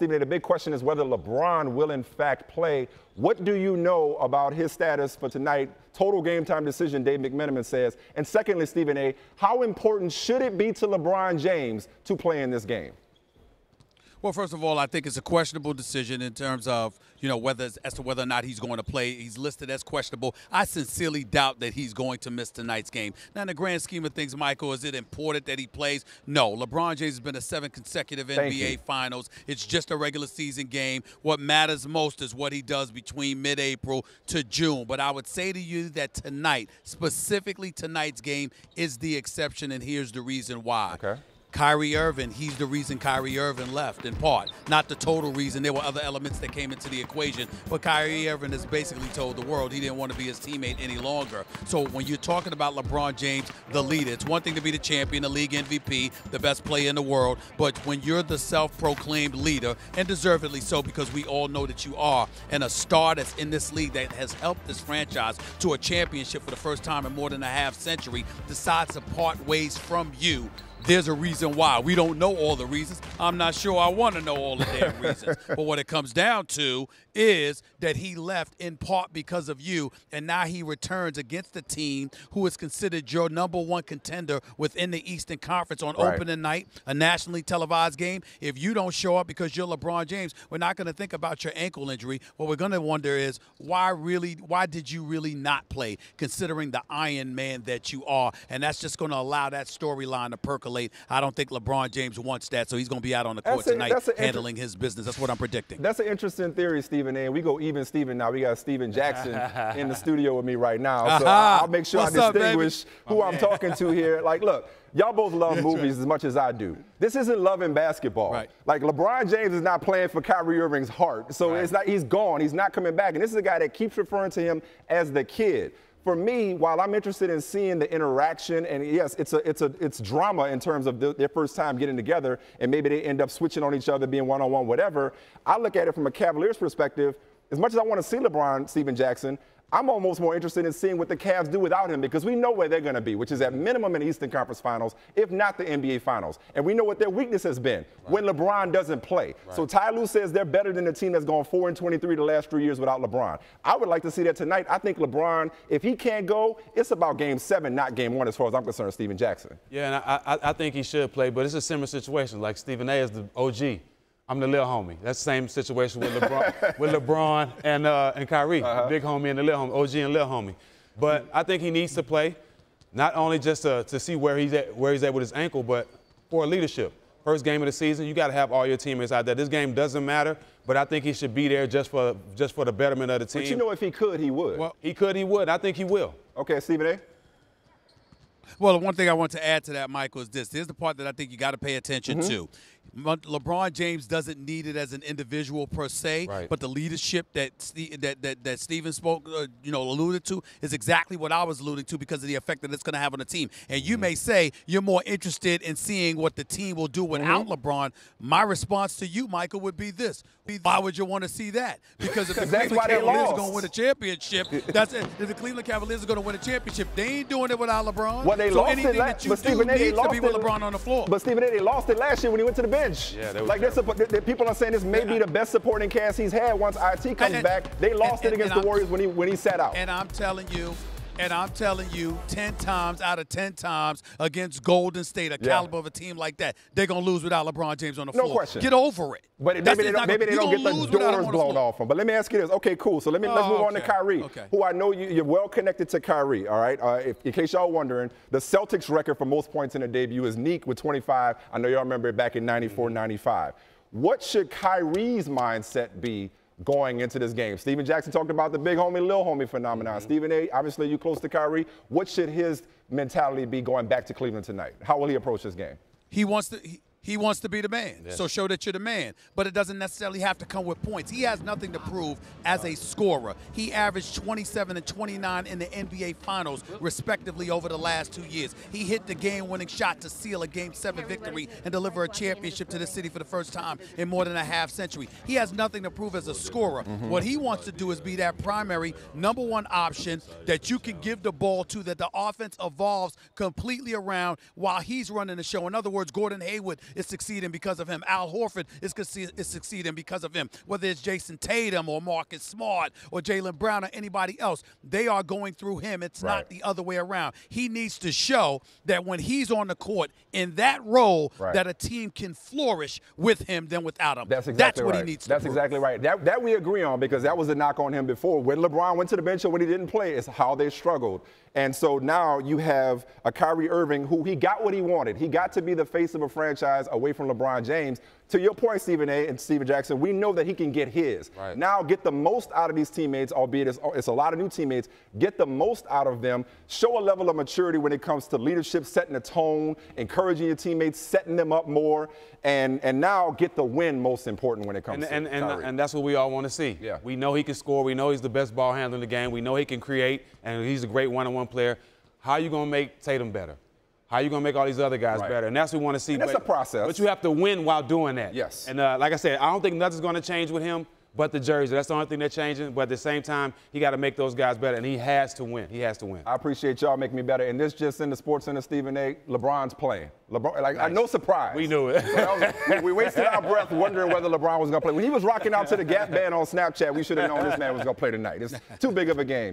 Stephen, A, the big question is whether LeBron will in fact play. What do you know about his status for tonight? Total game time decision, Dave McMenamin says. And secondly, Stephen A., how important should it be to LeBron James to play in this game? Well, first of all, I think it's a questionable decision in terms of you know whether as to whether or not he's going to play. He's listed as questionable. I sincerely doubt that he's going to miss tonight's game. Now, in the grand scheme of things, Michael, is it important that he plays? No. LeBron James has been to seven consecutive Thank NBA you. Finals. It's just a regular season game. What matters most is what he does between mid-April to June. But I would say to you that tonight, specifically tonight's game, is the exception, and here's the reason why. Okay. Kyrie Irving, he's the reason Kyrie Irving left in part. Not the total reason. There were other elements that came into the equation. But Kyrie Irving has basically told the world he didn't want to be his teammate any longer. So when you're talking about LeBron James, the leader, it's one thing to be the champion, the league MVP, the best player in the world. But when you're the self proclaimed leader, and deservedly so because we all know that you are, and a star that's in this league that has helped this franchise to a championship for the first time in more than a half century, decides to part ways from you there's a reason why. We don't know all the reasons. I'm not sure I want to know all the damn reasons. but what it comes down to is that he left in part because of you, and now he returns against the team who is considered your number one contender within the Eastern Conference on Right. opening night, a nationally televised game. If you don't show up because you're LeBron James, we're not going to think about your ankle injury. What we're going to wonder is why really, why did you really not play, considering the Iron Man that you are? And that's just going to allow that storyline to percolate. I don't think LeBron James wants that, so he's going to be out on the court That's a- tonight that's handling his business. That's what I'm predicting. That's an interesting theory, Stephen A. And we go even Stephen now. We got Stephen Jackson in the studio with me right now. So. I'll make sure What's I up, distinguish who I'm talking to here. Like, look, y'all both love movies as much as I do. This isn't love and basketball. Right. Like LeBron James is not playing for Kyrie Irving's heart. So it's not he's gone. He's not coming back. And this is a guy that keeps referring to him as the kid. For me, while I'm interested in seeing the interaction, and yes, it's a it's a it's drama in terms of the, their first time getting together, and maybe they end up switching on each other, being one on one, whatever. I look at it from a Cavaliers perspective. As much as I want to see LeBron, Stephen Jackson, I'm almost more interested in seeing what the Cavs do without him because we know where they're going to be, which is at minimum in the Eastern Conference Finals, if not the NBA Finals. And we know what their weakness has been when LeBron doesn't play. So Ty Lue says they're better than the team that's gone 4 and 23 the last three years without LeBron. I would like to see that tonight. I think LeBron, if he can't go, it's about game seven, not game one, as far as I'm concerned, Stephen Jackson. Yeah, and I, I, I think he should play, but it's a similar situation. Like Stephen A. is the OG. I'm the little homie. That's the same situation with LeBron, with LeBron and uh, and Kyrie, the big homie and the little homie, OG and little homie. But I think he needs to play, not only just to, to see where he's at, where he's at with his ankle, but for leadership. First game of the season, you got to have all your teammates out there. This game doesn't matter, but I think he should be there just for just for the betterment of the team. But you know, if he could, he would. Well- he could, he would. I think he will. okay, Stephen A. Well, the one thing I want to add to that, Michael, is this. Here's the part that I think you got to pay attention to. LeBron James doesn't need it as an individual per se, Right. but the leadership that Ste- that that, that Stephen spoke, uh, you know, alluded to is exactly what I was alluding to because of the effect that it's going to have on the team. And you may say you're more interested in seeing what the team will do without LeBron. My response to you, Michael, would be this: Why would you want to see that? Because if the Cleveland Cavaliers are going to win a championship, that's it. If the Cleveland Cavaliers are going to win a championship, they ain't doing it without LeBron. Well, they so lost anything it last, that you but do Stephen needs lost to be with. LeBron on the floor. But Stephen A. They lost it last year when he went to the bench. Yeah, they was like the people are saying this may be the best supporting cast he's had once IT comes And- back. They lost and- it against the Warriors when he when he sat out. and I'm telling you, and I'm telling you, 10 times out of 10 times against Golden State, a Yeah. caliber of a team like that, they're going to lose without LeBron James on the No floor. question. Get over it. But maybe That's- they don't, maybe gonna- they don't get the lose without him doors blown off them. But let me ask you this. Okay, cool. So let me let's Oh, move on to okay. Kyrie, Okay. who I know you, you're well connected to Kyrie. All right. Uh, if, in case y'all wondering, the Celtics record for most points in a debut is Neek with 25. I know y'all remember it back in 94, 95. What should Kyrie's mindset be? Going into this game, Stephen Jackson talked about the big homie, little homie phenomenon. Mm-hmm. Stephen A. Obviously, you close to Kyrie. What should his mentality be going back to Cleveland tonight? How will he approach this game? He wants to. He, he wants to be the man. So show that you're the man. But it doesn't necessarily have to come with points. He has nothing to prove as a scorer. He averaged 27 and 29 in the NBA Finals, respectively, over the last two years. He hit the game-winning shot to seal a Game 7 victory and deliver a championship to the city for the first time in more than a half century. He has nothing to prove as a scorer. Mm-hmm. What he wants to do is be that primary number one option that you can give the ball to, that the offense evolves completely around while he's running the show. In other words, Gordon Hayward is succeeding because of him. Al Horford is, is succeeding because of him. Whether it's Jayson Tatum or Marcus Smart or Jaylen Brown or anybody else, they are going through him. It's right. not the other way around. He needs to show that when he's on the court in that role, right. that a team can flourish with him than without him. That's exactly That's what right. he needs That's prove. exactly right. That, that we agree on because that was a knock on him before. When LeBron went to the bench or when he didn't play, it's how they struggled. And so now you have a Kyrie Irving who he got what he wanted. He got to be the face of a franchise away from LeBron James. To your point, Stephen A. and Stephen Jackson, we know that he can get his. Right. Now get the most out of these teammates, albeit it's, it's a lot of new teammates. Get the most out of them. Show a level of maturity when it comes to leadership, setting the tone, encouraging your teammates, setting them up more, and and now get the win most important when it comes and, to and. And, and that's what we all want to see. Yeah. We know he can score. We know he's the best ball handler in the game. We know he can create, and he's a great one-on-one player. How are you going to make Tatum better? How are you going to make all these other guys right. better? And that's what we want to see. And that's but, a process. But you have to win while doing that. Yes. And uh, like I said, I don't think nothing's going to change with him but the jersey. That's the only thing that's changing. But at the same time, he got to make those guys better, and he has to win. He has to win. I appreciate y'all making me better. And this just in the Sports Center, Stephen A. LeBron's playing. LeBron, like, nice. no surprise. We knew it. was, we wasted our breath wondering whether LeBron was going to play. When he was rocking out to the Gap Band on Snapchat, we should have known this man was going to play tonight. It's too big of a game.